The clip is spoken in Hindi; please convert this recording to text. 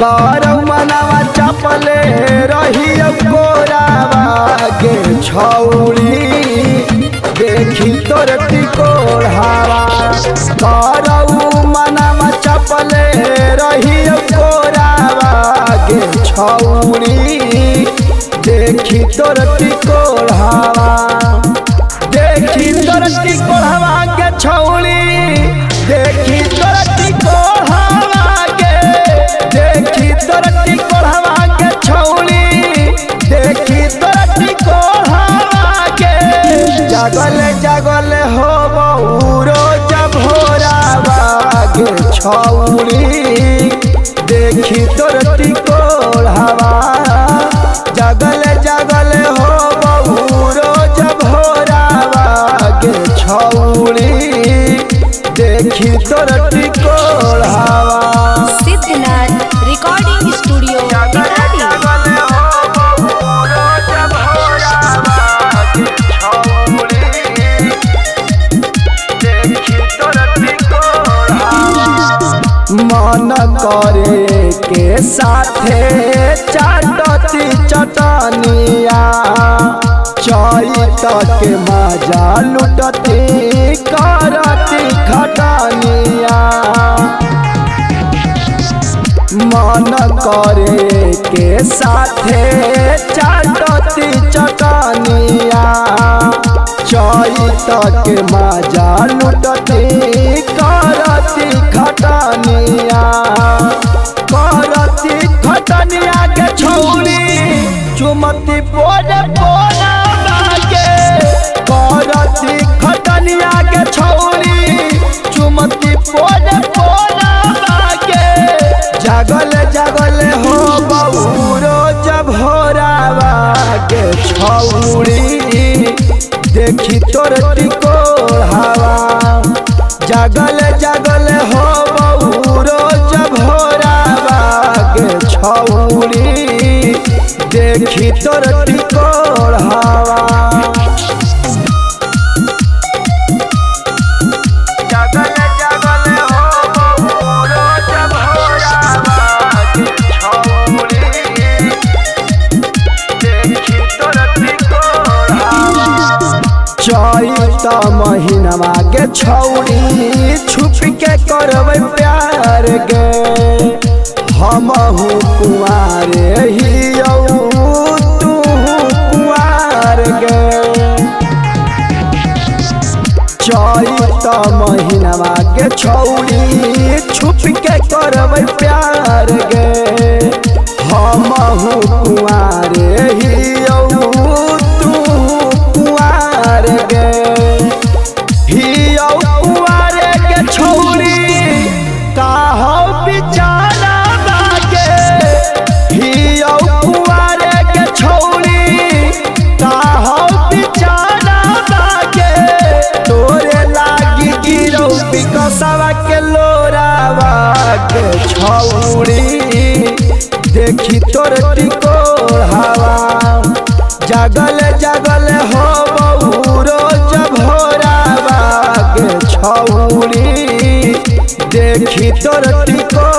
करऊ मनावा चपले रही कोरावा के छौड़ी। देखी तोर टिकोढ़ावा करऊ मनावा चपले रही कोरावा के छौड़ी। देखी तोर टिकोढ़ावा देखी तोर टिकोढ़ावा के छौड़ी। हो देखी तोर टिकोढ़ावा जगल जगल हो बौरो जब भोरावा गे छौड़ी देखी तोर टिकोढ़ावा सिद्धनाथ मन करे के साथे चाटती चटनिया। चैत के मज़ा लुटती करती खटनिया। मन करे के साथे चाटती चटनिया। चैत के मज़ा लुटती करती खटनिया। खटनिया के छौड़ी चुमती पोरे के करती खटनिया के छौड़ी चुमती पोरे के जागल जागल हो जब होरावा के देखी तोर जागल छौड़ी देखी तोर टिकोढ़ावा चैत महीनवा के छौड़ी छुप के करबै प्यार गे। छौड़ी छुप के करब प्यार गे। हम कुआरे के छौड़ी देखी तोर टिकोढ़ावा जागल जागल हो बौरो जब होरावा के छौड़ी देखी तोर टिकोढ़ावा